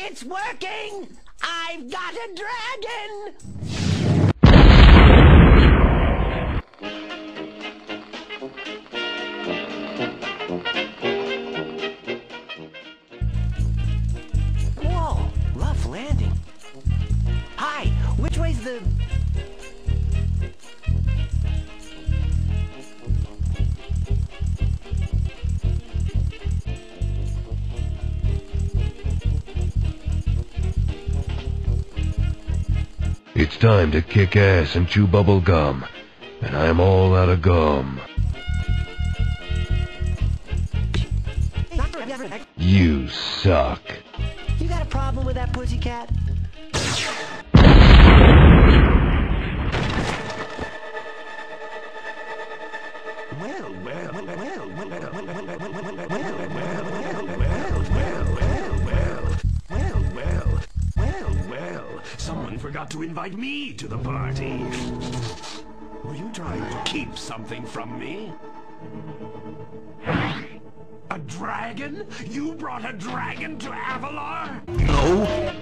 It's working! I've got a dragon! Whoa, rough landing. Hi, which way's the... It's time to kick ass and chew bubble gum. And I'm all out of gum. You suck. You got a problem with that pussycat? Well, well, well, well, well, well, well, well, well, forgot to invite me to the party. Were you trying to keep something from me? A dragon? You brought a dragon to Avalar? No?